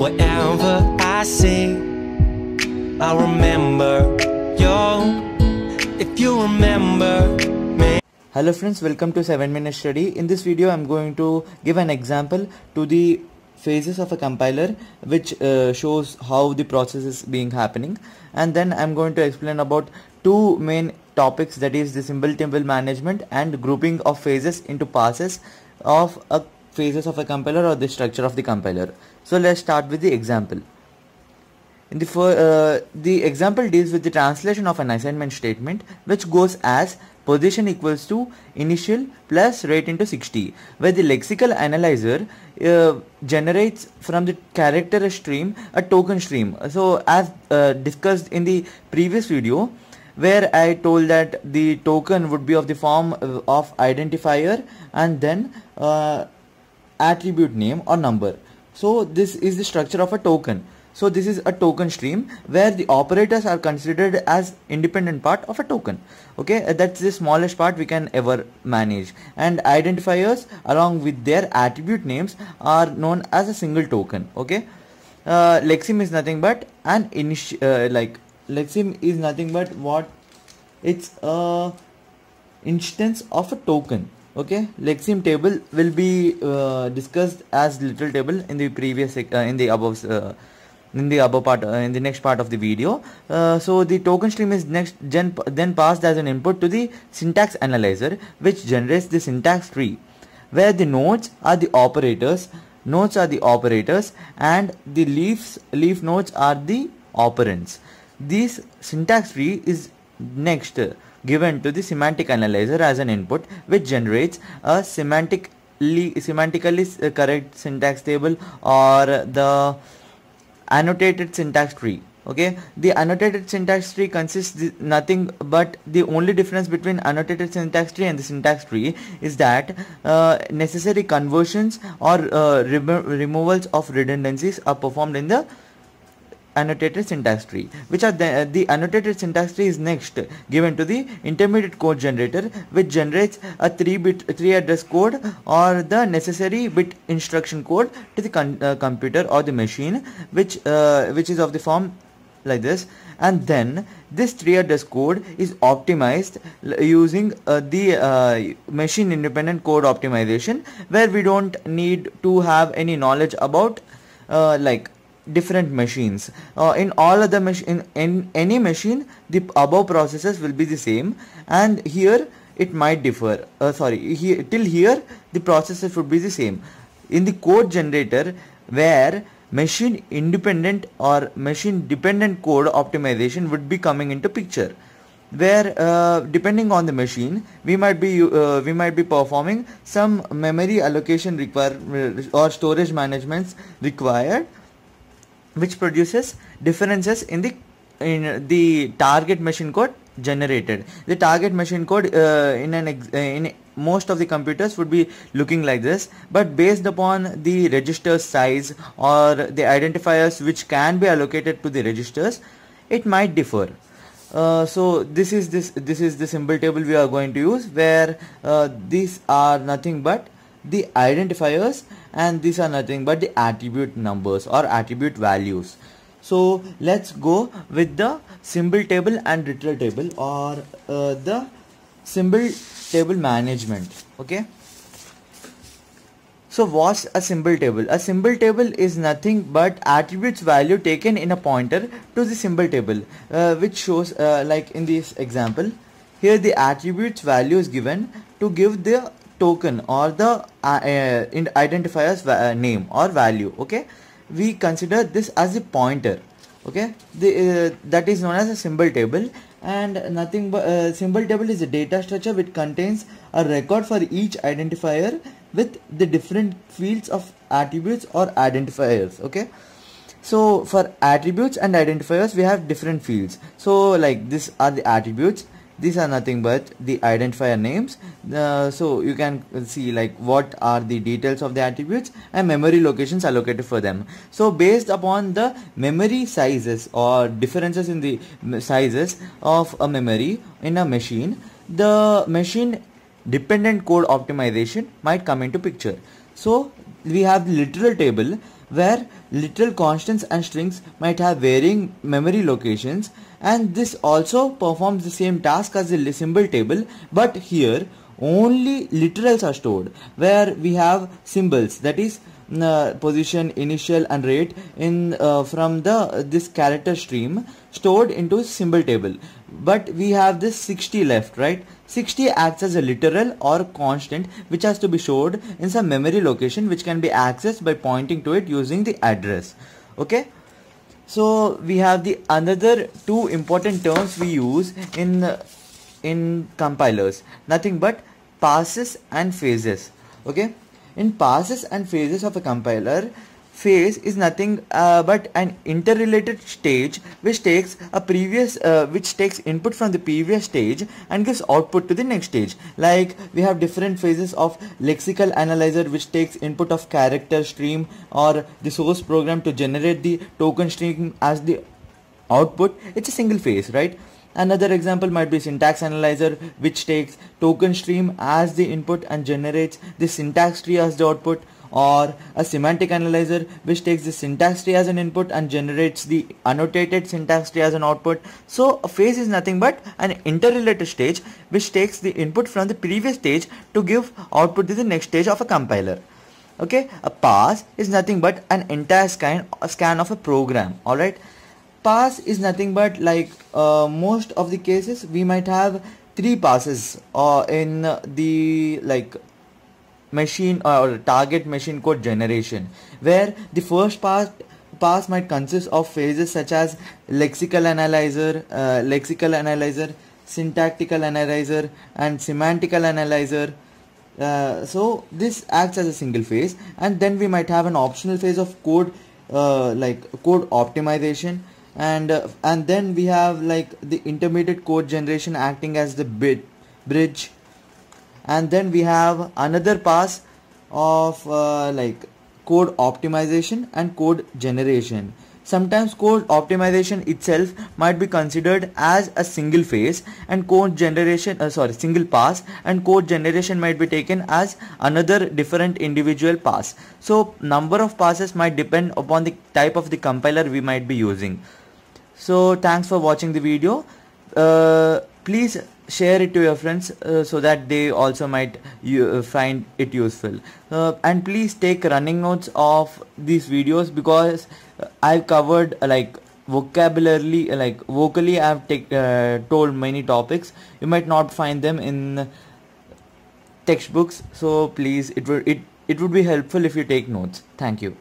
Whatever I see, I remember you. If you remember me. Hello friends, welcome to 7 minute study. In this video I'm going to give an example to the phases of a compiler which uh, shows how the process is being happening and then I'm going to explain about two main topics that is the symbol table management and grouping of phases into passes of a phases of a compiler or the structure of the compiler. So let's start with the example. In the, uh, the example deals with the translation of an assignment statement which goes as position equals to initial plus rate into 60 where the lexical analyzer uh, generates from the character stream a token stream. So as uh, discussed in the previous video where I told that the token would be of the form of identifier and then uh, attribute name or number. So this is the structure of a token. So this is a token stream where the operators are considered as independent part of a token. Okay, uh, that's the smallest part we can ever manage. And identifiers along with their attribute names are known as a single token. Okay, uh, Lexeme is nothing but an initial uh, like Lexeme is nothing but what it's a instance of a token okay? Lexeme table will be uh, discussed as literal table in the previous uh, in the above uh, in the above part uh, in the next part of the video. Uh, so the token stream is next gen then passed as an input to the syntax analyzer which generates the syntax tree where the nodes are the operators nodes are the operators and the leaves leaf nodes are the operands. This syntax tree is next given to the semantic analyzer as an input which generates a semantically semantically correct syntax table or the annotated syntax tree. Okay? The annotated syntax tree consists nothing but the only difference between annotated syntax tree and the syntax tree is that uh, necessary conversions or uh, remo removals of redundancies are performed in the annotated syntax tree which are the, uh, the annotated syntax tree is next given to the intermediate code generator which generates a 3 bit 3 address code or the necessary bit instruction code to the uh, computer or the machine which uh, which is of the form like this. And then this 3 address code is optimized using uh, the uh, machine independent code optimization where we don't need to have any knowledge about uh, like different machines. Uh, in all other machine in any machine the above processes will be the same and here it might differ. Uh, sorry till here the processes would be the same. In the code generator where machine independent or machine dependent code optimization would be coming into picture. Where uh, depending on the machine we might be uh, we might be performing some memory allocation require or storage managements required which produces differences in the in the target machine code generated. The target machine code uh, in an uh, in most of the computers would be looking like this but based upon the register size or the identifiers which can be allocated to the registers it might differ. Uh, so this is this this is the symbol table we are going to use where uh, these are nothing but the identifiers and these are nothing but the attribute numbers or attribute values so let's go with the symbol table and literal table or uh, the symbol table management okay so what's a symbol table? A symbol table is nothing but attributes value taken in a pointer to the symbol table uh, which shows uh, like in this example here the attributes value is given to give the token or the uh, uh, identifier's uh, name or value okay? We consider this as a pointer okay? The, uh, that is known as a symbol table and nothing but uh, symbol table is a data structure which contains a record for each identifier with the different fields of attributes or identifiers okay? So for attributes and identifiers we have different fields. So like this are the attributes these are nothing but the identifier names. Uh, so you can see like what are the details of the attributes and memory locations allocated for them. So based upon the memory sizes or differences in the sizes of a memory in a machine the machine dependent code optimization might come into picture. So we have literal table where literal constants and strings might have varying memory locations and this also performs the same task as the symbol table but here only literals are stored where we have symbols that is uh, position initial and rate in uh, from the this character stream stored into symbol table. But we have this 60 left right? 60 acts as a literal or constant which has to be stored in some memory location which can be accessed by pointing to it using the address. Okay so we have the another two important terms we use in in compilers. Nothing but passes and phases. Okay? In passes and phases of a compiler phase is nothing uh, but an interrelated stage which takes a previous uh, which takes input from the previous stage and gives output to the next stage. Like we have different phases of lexical analyzer which takes input of character stream or the source program to generate the token stream as the output. It's a single phase right? Another example might be syntax analyzer which takes token stream as the input and generates the syntax tree as the output or a semantic analyzer which takes the syntax tree as an input and generates the annotated syntax tree as an output. So a phase is nothing but an interrelated stage which takes the input from the previous stage to give output to the next stage of a compiler. Okay, a pass is nothing but an entire scan, scan of a program. Alright pass is nothing but like uh, most of the cases we might have three passes uh, in the like machine uh, or target machine code generation where the first pass pass might consist of phases such as lexical analyzer uh, lexical analyzer syntactical analyzer and semantical analyzer. Uh, so this acts as a single phase and then we might have an optional phase of code uh, like code optimization and uh, and then we have like the intermediate code generation acting as the bit bridge and then we have another pass of uh, like code optimization and code generation. Sometimes code optimization itself might be considered as a single phase and code generation uh, sorry single pass and code generation might be taken as another different individual pass. So number of passes might depend upon the type of the compiler we might be using. So thanks for watching the video. Uh, please share it to your friends uh, so that they also might uh, find it useful. Uh, and please take running notes of these videos because I've covered uh, like vocabulary like vocally I've uh, told many topics. You might not find them in textbooks so please it would it it would be helpful if you take notes. Thank you